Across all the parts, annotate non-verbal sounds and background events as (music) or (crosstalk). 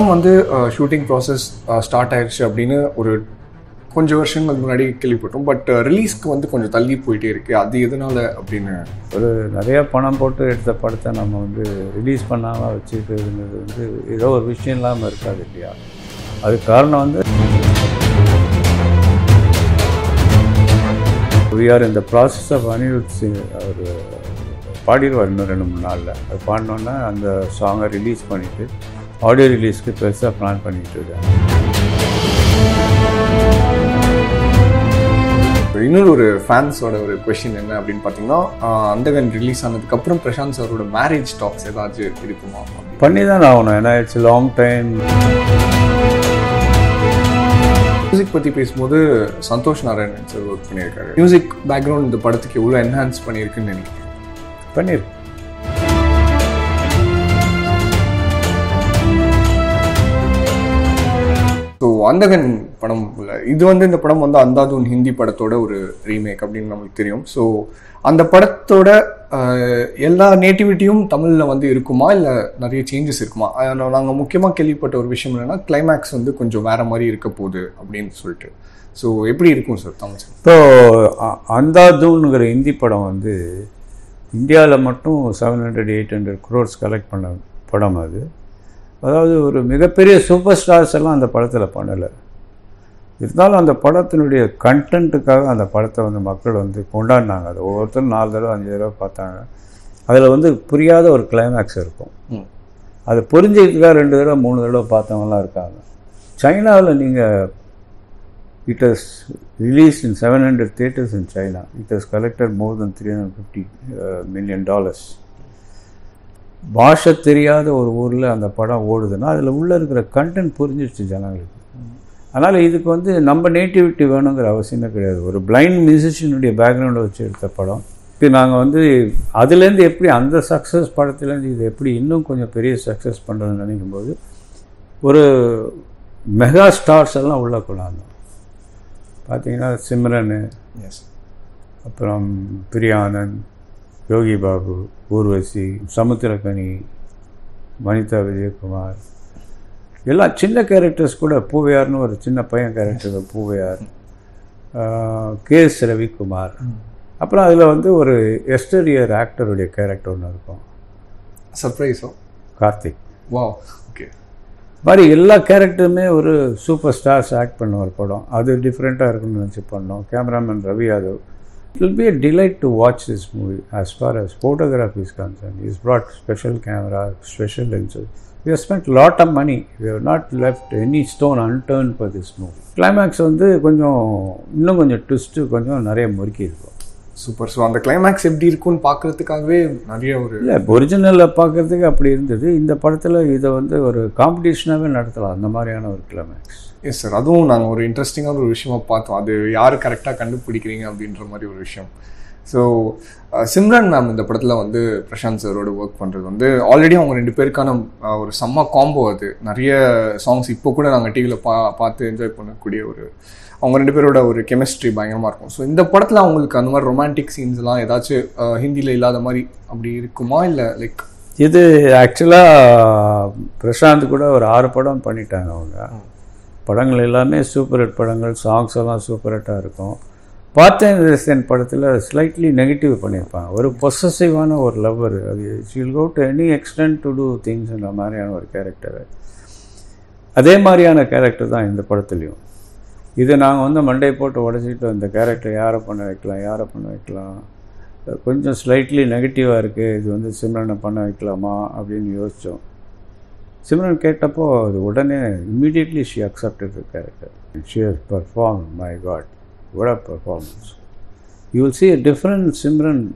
படம் வந்து shooting process start ஆயிடுச்சு அப்படின்னு ஒரு கொஞ்சம் வருஷங்களுக்கு முன்னாடி கேள்விப்பட்டோம். பட் ரிலீஸ்க்கு வந்து கொஞ்சம் தள்ளி போயிட்டே இருக்கு. அது எதனால அப்படின்னு? ஒரு நிறைய பணம் போட்டு எடுத்த படத்தை நம்ம வந்து ரிலீஸ் பண்ணாமல் வச்சுக்கிறதுங்கிறது வந்து ஏதோ ஒரு விஷயம் இல்லாமல் இருக்காது இல்லையா? அது காரணம் வந்து வி ஆர் இந்த ப்ராசஸ் ஆஃப் அனிருத் சிங் அவர் பாடிடுவார் இன்னும் ரெண்டு மூணு நாளில். அது பாடினோன்னா அந்த சாங்கை ரிலீஸ் பண்ணிவிட்டு ஆடியோ ரிலீஸ்க்கு பெருசாக பிளான் பண்ணிட்டு இருக்காங்க. இன்னொரு ஒரு ஃபேன்ஸோட ஒரு கொஷின் என்ன அப்படின்னு பார்த்தீங்கன்னா அந்தகன் ரிலீஸ் ஆனதுக்கப்புறம் பிரசாந்த் சாரோட மேரேஜ் டாக்ஸ் ஏதாச்சும் இருக்குமா. பண்ணி தான் ஆகணும். ஏன்னா இட்ஸ் லாங் டைம் மியூசிக் பற்றி பேசும்போது சந்தோஷ் நாராயணன் சார் ஒர்க் பண்ணியிருக்காரு. மியூசிக் பேக்ரவுண்ட் இந்த படத்துக்கு எவ்வளோ என்ஹான்ஸ் பண்ணியிருக்குன்னு நினைக்கிறேன் பண்ணியிருக்கு அந்தகன் படம் இது வந்து இந்த படம் வந்து அந்தாதூன் ஹிந்தி படத்தோட ஒரு ரீமேக் அப்படின்னு நமக்கு தெரியும். ஸோ அந்த படத்தோட எல்லா நேட்டிவிட்டியும் தமிழில் வந்து இருக்குமா? இல்லை நிறைய சேஞ்சஸ் இருக்குமா? நாங்கள் முக்கியமாக கேள்விப்பட்ட ஒரு விஷயம் என்னென்னா கிளைமேக்ஸ் வந்து கொஞ்சம் வேற மாதிரி இருக்க போகுது அப்படின்னு சொல்லிட்டு. ஸோ எப்படி இருக்கும் சார் தமிழ் சார் இப்போ அ- ஹிந்தி படம் வந்து இந்தியாவில் மட்டும் seven hundred eight hundred crores collect பண்ண படம் அது. அதாவது ஒரு மிகப்பெரிய சூப்பர் ஸ்டார்ஸ் எல்லாம் அந்த படத்தில் பண்ணலை. இருந்தாலும் அந்த படத்தினுடைய கண்டென்ட்டுக்காக அந்த படத்தை வந்து மக்கள் வந்து கொண்டாடினாங்க. அது ஒவ்வொருத்தரும் நாலு தடவை அஞ்சு தடவை பார்த்தாங்க. அதில் வந்து புரியாத ஒரு கிளைமேக்ஸ் இருக்கும். அது புரிஞ்சுக்கிறதுக்காக ரெண்டு தடவை மூணு தடவை பார்த்தவங்களாம் இருக்காங்க. சைனாவில் நீங்கள் it has release in seven hundred theatres in China it has collected more than three hundred fifty million dollars பாஷை தெரியாத ஒரு ஊரில் அந்த படம் ஓடுதுன்னா அதில் உள்ளே இருக்கிற கண்டென்ட் புரிஞ்சிடுச்சு ஜனங்களுக்கு. அதனால் இதுக்கு வந்து நம்ம நேட்டிவிட்டி வேணுங்கிற அவசியமே கிடையாது. ஒரு பிளைண்ட் மியூசிஷியனுடைய பேக்ரவுண்டை வச்சு எடுத்த படம். இது நாங்கள் வந்து அதுலேருந்து எப்படி அந்த சக்ஸஸ் படத்துலேருந்து இது எப்படி இன்னும் கொஞ்சம் பெரிய சக்ஸஸ் பண்ணுறதுன்னு நினைக்கும்போது ஒரு மெகா ஸ்டார்ஸ் எல்லாம் உள்ள கொண்டாந்தோம் பார்த்தீங்கன்னா சிம்ரன் எஸ் அப்புறம் பிரியானந்த் யோகி பாபு ஊர்வசி சமுத்திரக்கனி வனிதா விஜயகுமார். எல்லாம் சின்ன கேரக்டர்ஸ் கூட பூவையார்னு ஒரு சின்ன பையன் character Poovaiyar. K S Ravikumar. அப்புறம் அதில் வந்து ஒரு எஸ்டரியர் ஆக்டருடைய கேரக்டர் ஒன்று இருக்கும். சர்ப்ரைஸோ கார்த்திக். வாவ் ஓகே மாதிரி எல்லா கேரக்டருமே ஒரு சூப்பர் ஸ்டார்ஸ் ஆக்ட் பண்ண ஒரு படம். அது டிஃப்ரெண்ட்டாக இருக்குன்னு நினச்சி பண்ணோம். Cameraman Ravi Yadav. It will be a delight to watch this movie as far as photography is concerned. He's brought special camera, special lenses. We have spent a lot of money. We have not left any stone unturned for this movie. Climax வந்து கொஞ்சம் இன்னும் கொஞ்சம் twist கொஞ்சம் நிறைய முறுக்கி இருக்கும் super so அந்த climax எப்படி இருக்கும்னு பார்க்கறதுக்காகவே நிறைய ஒரு இல்லை ஒரிஜினலில் பார்க்குறதுக்கு அப்படி இருந்தது. இந்த படத்தில் இதை வந்து ஒரு காம்படிஷனாகவே நடத்தலாம். அந்த மாதிரியான ஒரு கிளைமேக்ஸ் எஸ் சார் அதுவும் நாங்கள் ஒரு இன்ட்ரெஸ்டிங்கான ஒரு விஷயமா பார்த்தோம். அது யார் கரெக்டாக கண்டுபிடிக்கிறீங்க அப்படின்ற மாதிரி ஒரு விஷயம். ஸோ சிம்ரன் மேம் இந்த படத்தில் வந்து பிரசாந்த் சாரோட ஒர்க் பண்ணுறது வந்து ஆல்ரெடி அவங்க ரெண்டு பேருக்கான அஹ், ஒரு செம்ம காம்போ அது. நிறைய சாங்ஸ் இப்போ கூட நாங்கள் டிவியில் பா பார்த்து என்ஜாய் பண்ணக்கூடிய ஒரு அவங்க ரெண்டு பேரோட ஒரு கெமிஸ்ட்ரி பயங்கரமாக இருக்கும். ஸோ இந்த படத்தில் அவங்களுக்கு அந்த மாதிரி ரொமான்டிக் சீன்ஸ்லாம் ஏதாச்சும் ஹிந்தியில் இல்லாத மாதிரி அப்படி இருக்குமா? இல்லை லைக் இது ஆக்சுவலாக பிரசாந்த் கூட ஒரு ஆறு படம் பண்ணிட்டாங்க அவங்க. படங்கள் எல்லாமே சூப்பர் ஹிட் படங்கள் சாங்ஸ் எல்லாம் சூப்பர் ஹிட்டாக இருக்கும். பார்த்தேன் ரசிகன் படத்தில் ஸ்லைட்லி நெகட்டிவ் பண்ணியிருப்பாங்க ஒரு பொசசிவான ஒரு லவ்வர் அது she'll go to any extent to do திங்ஸ்ன்ற மாதிரியான ஒரு கேரக்டர் அதே மாதிரியான கேரக்டர் தான் இந்த படத்துலையும். இதை நாங்கள் வந்து மண்டை போட்டு உடச்சிக்கிட்டு அந்த கேரக்டர் யாரை பண்ண வைக்கலாம் யாரை பண்ண வைக்கலாம்? கொஞ்சம் ஸ்லைட்லி நெகட்டிவாக இருக்குது இது வந்து சிம்ரனை பண்ண வைக்கலாமா அப்படின்னு யோசித்தோம் சிம்ரன் கேட்டப்போ அது உடனே immediately she accepted character she has perform my god what a performance. You will see a different Simran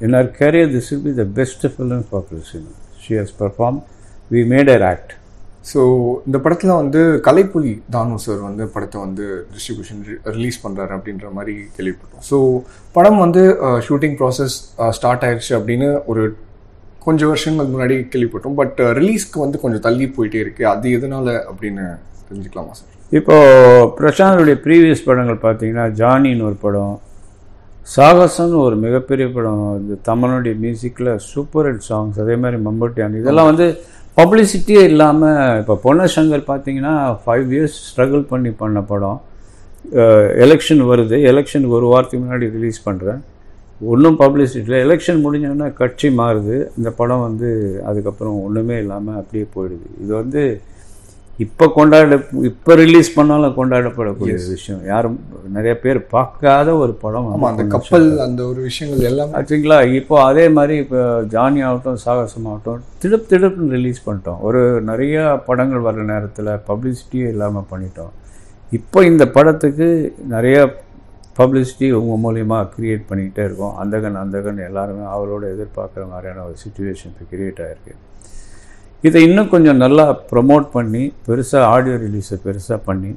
in her career. This will be the best film for Christina she has performed. We made her act so இந்த படத்தில் வந்து கலைப்புலி தானு sir வந்து படத்தை வந்து distribution release பண்ணுறாரு அப்படின்ற மாதிரி கேள்விப்பட்டோம். ஸோ படம் வந்து ஷூட்டிங் ப்ராசஸ் ஸ்டார்ட் ஆயிடுச்சு அப்படின்னு ஒரு கொஞ்சம் வருஷங்களுக்கு முன்னாடி கேள்விப்பட்டோம். பட் ரிலீஸ்க்கு uh, வந்து கொஞ்சம் தள்ளி போயிட்டே இருக்குது அது எதனால் அப்படின்னு தெரிஞ்சுக்கலாமா சார் இப்போது பிரசாந்தனுடைய ப்ரீவியஸ் படங்கள் பார்த்தீங்கன்னா ஜானின்னு ஒரு படம் சாகசம்னு ஒரு மிகப்பெரிய படம் இந்த தமிழனுடைய மியூசிக்கில் சூப்பர் ஹிட் சாங்ஸ் அதே மாதிரி மம்பட்டியான் இதெல்லாம் வந்து பப்ளிசிட்டியே இல்லாமல் இப்போ பொன்னசங்கர் பார்த்தீங்கன்னா ஃபைவ் இயர்ஸ் ஸ்ட்ரகிள் பண்ணி பண்ண படம். எலெக்ஷன் வருது. எலெக்ஷனுக்கு ஒரு வாரத்துக்கு முன்னாடி ரிலீஸ் பண்ணுறேன் ஒன்றும் பப்ளிசிட்டியில் எலெக்ஷன் முடிஞ்சோன்னா கட்சி மாறுது. இந்த படம் வந்து அதுக்கப்புறம் ஒன்றுமே இல்லாமல் அப்படியே போயிடுது. இது வந்து இப்போ கொண்டாட இப்போ ரிலீஸ் பண்ணாலும் கொண்டாடப்படக்கூடிய விஷயம். யாரும் நிறைய பேர் பார்க்காத ஒரு படம் அந்த கப்பல் அந்த ஒரு விஷயங்கள் எல்லாமே ஆச்சுங்களா? இப்போ அதே மாதிரி இப்போ ஜானி ஆகட்டும் சாகசம் ஆகட்டும் திடுப்பு திடுப்புன்னு ரிலீஸ் பண்ணிட்டோம். ஒரு நிறைய படங்கள் வர்ற நேரத்தில் பப்ளிசிட்டியே இல்லாமல் பண்ணிட்டோம். இப்போ இந்த படத்துக்கு நிறைய பப்ளிசிட்டி உங்கள் மூலியமாக க்ரியேட் பண்ணிக்கிட்டே இருக்கோம். அந்தகன் அந்தகன் எல்லாருமே அவரோட எதிர்பார்க்குற மாதிரியான ஒரு சுச்சுவேஷன் இப்போ கிரியேட் ஆகிருக்கு இதை இன்னும் கொஞ்சம் நல்லா ப்ரமோட் பண்ணி பெருசாக ஆடியோ ரிலீஸை பெருசாக பண்ணி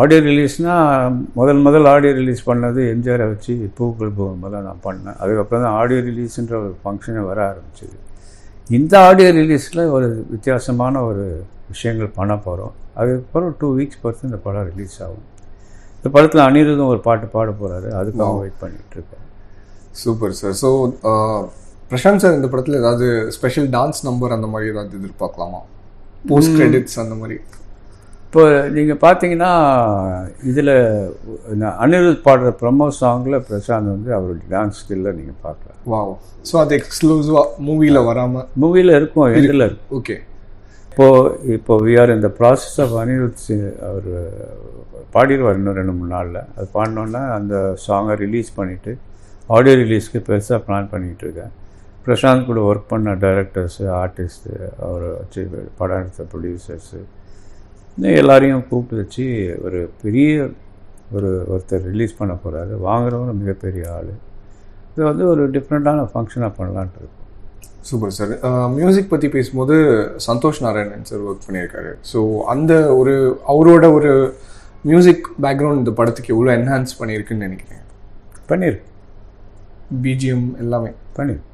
ஆடியோ ரிலீஸ்னால் முதல் முதல் ஆடியோ ரிலீஸ் பண்ணது எம்ஜிஆரை வச்சு பூக்கள் போகும்போது தான் நான் பண்ணேன். அதுக்கப்புறம் தான் ஆடியோ ரிலீஸுன்ற ஒரு ஃபங்க்ஷனே வர ஆரம்பிச்சிது. இந்த ஆடியோ ரிலீஸில் ஒரு வித்தியாசமான ஒரு விஷயங்கள் பண்ண போகிறோம் அதுக்கப்புறம் டூ வீக்ஸ் பொறுத்து இந்த படம் ரிலீஸ் ஆகும். இந்த படத்தில் அனிருதும் ஒரு பாட்டு பாட போகிறாரு அதுக்காக வெயிட் பண்ணிகிட்டு இருக்கேன் super sir so Prashanth sir இந்த படத்தில் ஏதாவது ஸ்பெஷல் டான்ஸ் நம்பர் அந்த மாதிரி ஏதாவது எதிர்பார்க்கலாமா? போஸ்ட் கிரெடிட்ஸ் அந்த மாதிரி. இப்போ நீங்கள் பார்த்தீங்கன்னா இதில் அனிருத் பாடுற ப்ரமோ சாங்கில் பிரசாந்த் வந்து அவருடைய டான்ஸ் ஸ்கில்ல நீங்கள் பார்க்கலாம். வாவ் ஸோ அது எக்ஸ்க்ளூசிவாக மூவியில் வராமல் மூவியில் இருக்கும் இதில் இருக்கும் ஓகே இப்போது இப்போ வி ஆர் இந்த ப்ராசஸ் ஆஃப் அனிருத் அவர் பாடிடுவார் இன்னும் ரெண்டு மூணு நாளில். அது பாடினோன்னா அந்த சாங்கை ரிலீஸ் பண்ணிவிட்டு ஆடியோ ரிலீஸ்க்கு பெருசாக பிளான் பண்ணிகிட்டு இருக்கேன். பிரசாந்த் கூட ஒர்க் பண்ண டைரக்டர்ஸு ஆர்டிஸ்ட்டு அவர் வச்சு படம் எடுத்த ப்ரொடியூசர்ஸு எல்லாரையும் கூப்பிட்டு வச்சு ஒரு பெரிய ஒரு ஒருத்தர் ரிலீஸ் பண்ண போகிறாரு வாங்குறவங்க மிகப்பெரிய ஆள். இது வந்து ஒரு டிஃப்ரெண்ட்டான ஃபங்க்ஷனாக பண்ணலான்ட்டு இருக்கோம் சூப்பர் சார். மியூசிக் பற்றி பேசும்போது சந்தோஷ் நாராயணன் சார் ஒர்க் பண்ணியிருக்காரு. ஸோ அந்த ஒரு அவரோட ஒரு மியூசிக் பேக்ரவுண்ட் இந்த படத்துக்கு எவ்வளோ என்ஹான்ஸ் பண்ணியிருக்குன்னு நினைக்கிறேன் பண்ணியிருக்கு பிஜிஎம் எல்லாமே. பண்ணியிருக்கு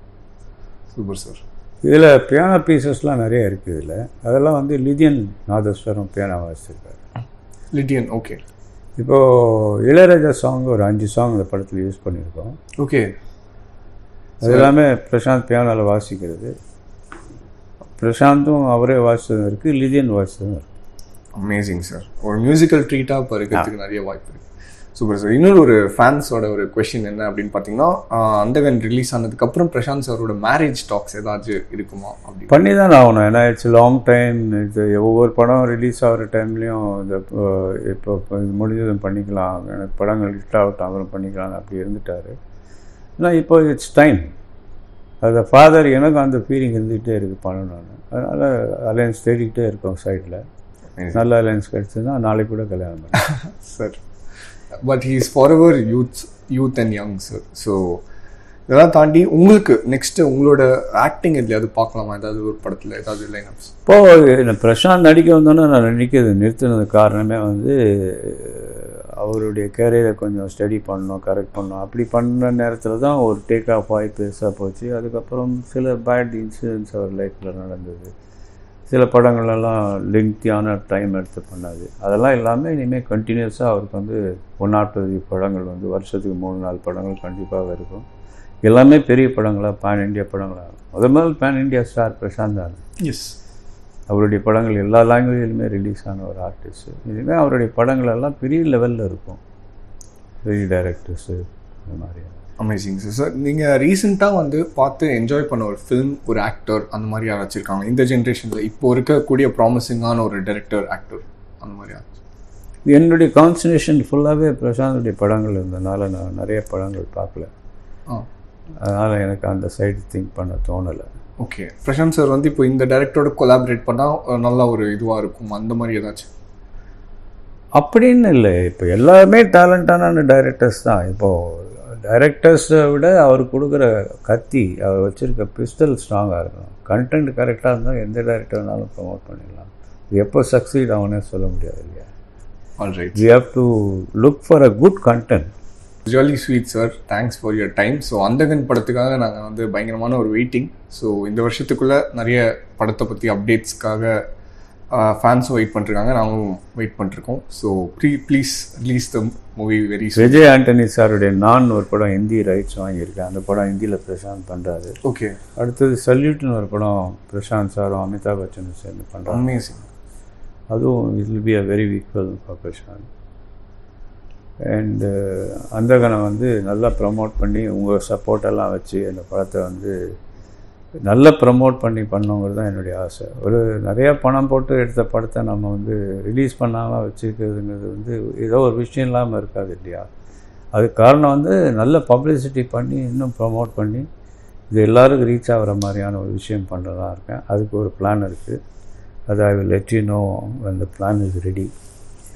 சூப்பர் சார் இதில் பியானோ பீசஸ்லாம் நிறைய இருக்குது இதில். அதெல்லாம் வந்து லிதியன் நாதஸ்வரம் பியானோ வாசிச்சிருக்காரு லிட்டியன் ஓகே இப்போது இளையராஜா சாங் ஒரு அஞ்சு சாங் இந்த படத்தில் யூஸ் பண்ணியிருக்கோம். ஓகே அது எல்லாமே பிரசாந்த் பியானோவில் வாசிக்கிறது. பிரசாந்தும் அவரே வாசித்ததும் இருக்குது லிதியன் வாசித்ததும் இருக்குது அமேசிங் சார் ஒரு மியூசிக்கல் ட்ரீட்டாக இப்போ இருக்கிறதுக்கு நிறைய வாய்ப்பு இருக்கு. சூப்பர் சார் இன்னொரு ஒரு ஃபேன்ஸோட ஒரு கொஷின் என்ன அப்படின்னு பார்த்தீங்கன்னா அந்தகன் ரிலீஸ் ஆனதுக்கப்புறம் பிரசாந்த் சாரோட மேரேஜ் டாக்ஸ் ஏதாச்சும் இருக்குமா அப்படி பண்ணி தான் ஆகணும். ஏன்னா இட்ஸ் லாங் டைம் இது ஒவ்வொரு படம் ரிலீஸ் ஆகிற டைம்லேயும் இந்த இப்போ இது முடிஞ்சதும் பண்ணிக்கலாம். எனக்கு படங்கள் ஹிட் ஆகட்டும் அப்புறம் பண்ணிக்கலாம். அப்படி இருந்துட்டார். ஆனால் இப்போ இட்ஸ் டைம் அது ஃபாதர் எனக்கும் அந்த ஃபீலிங் இருந்துகிட்டே இருக்குது பண்ணணும்னு அதனால் அலையன்ஸ் தேடிக்கிட்டே இருக்கோம் சைடில் நல்ல அலையன்ஸ் கிடச்சதுன்னா நாளைக்கு கூட கல்யாணம் sir. (laughs) But he's for youths youth youth and young sir so இதெல்லாம் தாண்டி உங்களுக்கு நெக்ஸ்ட் உங்களோட ஆக்டிங் எதுலையாவது பார்க்கலாமா? ஏதாவது ஒரு படத்தில் ஏதாவது லைனப்ஸ் இப்போது பிரசாந்த் நடிக்க வந்தோன்னே நான் நடிக்கிறது நிறுத்தினது காரணமே வந்து அவருடைய கேரியரை கொஞ்சம் ஸ்டடி பண்ணோம் கரெக்ட் பண்ணணும். அப்படி பண்ண நேரத்தில் தான் ஒரு டேக் ஆஃப் ஆகி பெருசாக போச்சு. அதுக்கப்புறம் சில பேட் இன்சிடென்ட்ஸ் அவர் லைஃப்பில் நடந்தது. சில படங்களெல்லாம் லெங்க்தியான டைம் எடுத்து பண்ணாது. அதெல்லாம் இல்லாமல் இனிமேல் கண்டினியூஸாக அவருக்கு வந்து ஒன் நாற்பது படங்கள் வந்து வருஷத்துக்கு மூணு நாலு படங்கள் கண்டிப்பாக இருக்கும். எல்லாமே பெரிய படங்களாக பேன் இந்தியா படங்களாக முதல் முதல் பேன் இந்தியா ஸ்டார் பிரசாந்த் தான். எஸ் அவருடைய படங்கள் எல்லா லாங்குவேஜ்லையுமே ரிலீஸ் ஆன ஒரு ஆர்டிஸ்ட்டு இனிமேல் அவருடைய படங்கள் எல்லாம் பெரிய லெவலில் இருக்கும். பெரிய டைரக்டர்ஸு இந்த மாதிரி அமேசிங் சார் சார் நீங்கள் ரீசெண்டாக வந்து பார்த்து என்ஜாய் பண்ண ஒரு ஃபிலிம் ஒரு ஆக்டர் அந்த மாதிரி யாராச்சும் இருக்காங்க இந்த ஜென்ரேஷனில் இப்போ இருக்கக்கூடிய ப்ராமிசிங்கான ஒரு டைரக்டர் ஆக்டர் அந்த மாதிரி யாராச்சும் என்னுடைய கான்சன்ட்ரேஷன் ஃபுல்லாகவே பிரசாந்துடைய படங்கள் இருந்ததுனால நான் நிறைய படங்கள் பார்க்கல. ஆ. அதனால் எனக்கு அந்த சைடு திங்க் பண்ண தோணலை. ஓகே பிரசாந்த் சார் வந்து இப்போ இந்த டைரக்டரோட கொலாபரேட் பண்ணால் நல்ல ஒரு இதுவாக இருக்கும் அந்த மாதிரி ஏதாச்சும்? அப்படின்னு இல்லை. இப்போ எல்லாருமே டேலண்டான டைரக்டர்ஸ் தான். இப்போது டைரக்டர்ஸை விட அவர் கொடுக்குற கத்தி அவர் வச்சுருக்க பிஸ்டல் ஸ்ட்ராங்காக இருக்கணும். கண்டென்ட் கரெக்டாக இருந்தால் எந்த டைரக்டர் வேணாலும் ப்ரொமோட் பண்ணிடலாம். இது எப்போ சக்சீட் ஆகும்னே சொல்ல முடியாது இல்லையா? All right we have to look for a good content jolly sweet sir thanks for your time so Andhagan படத்துக்காக நாங்கள் வந்து பயங்கரமான ஒரு வெயிட்டிங் ஸோ இந்த வருஷத்துக்குள்ளே நிறைய படத்தை பற்றி அப்டேட்ஸ்க்காக ஃபேன்ஸும் வெயிட் பண்ணிருக்காங்க. நாங்களும் வெயிட் பண்ணிருக்கோம். So ple please release the movie very Vijay Antony சாருடைய நான் ஒரு படம் ஹிந்தி ரைட்ஸ் வாங்கியிருக்கேன். அந்த படம் ஹிந்தியில் பிரசாந்த் பண்ணுறாரு ஓகே அடுத்தது சல்யூட்னு ஒரு படம் பிரசாந்த் சாரும் அமிதாப் பச்சனும் சேர்ந்து பண்ணுறாங்க அமேசிங் அதுவும் it will be a very equal for Prashanth and அந்தகனை வந்து நல்லா ப்ரமோட் பண்ணி உங்கள் சப்போர்ட்டெல்லாம் வச்சு அந்த படத்தை வந்து நல்லா ப்ரமோட் பண்ணி பண்ணோங்கிறது தான் என்னுடைய ஆசை. ஒரு நிறையா பணம் போட்டு எடுத்த படத்தை நம்ம வந்து ரிலீஸ் பண்ணாமல் வச்சுக்கிறதுங்கிறது வந்து ஏதோ ஒரு விஷயம் இல்லாமல் இருக்காது இல்லையா? அதுக்கு காரணம் வந்து நல்ல பப்ளிசிட்டி பண்ணி இன்னும் ப்ரமோட் பண்ணி இது எல்லாருக்கும் ரீச் ஆகிற மாதிரியான ஒரு விஷயம் பண்ணுறதா இருக்கேன். அதுக்கு ஒரு பிளான் இருக்குது அது I will let you know the plan is ready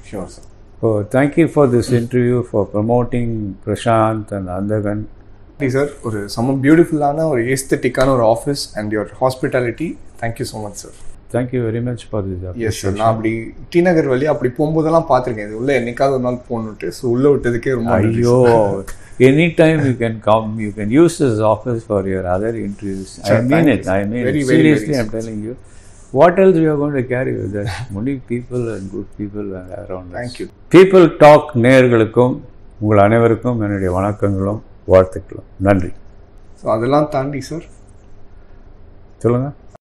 sure sir so thank you for this interview for promoting Prashanth and Andhagan sir ஒரு செம்ம பியூட்டிஃபுல்லான ஒரு ஏஸ்தட்டிக்கான ஒரு office and your hospitality thank you so much sir thank you very much for this yes sir நான் அப்படி D நகர் வழி அப்படி போகும்போதெல்லாம் பார்த்துருக்கேன். இது உள்ள என்னைக்காவது ஒரு நாள் போகணுட்டு ஸோ உள்ள விட்டதுக்கே ரொம்ப நன்றி ஐயோ any time you can come you can use this office for your other interviews I mean it you, I. Mean seriously I'm telling you what you are going to carry that money people and good people around thank you people talk நேயர்களுக்கும் உங்கள் அனைவருக்கும் என்னுடைய வணக்கங்களும். வாழ்த்துக்களும் நன்றி. So அதெல்லாம் தாண்டி sir சொல்லுங்கள்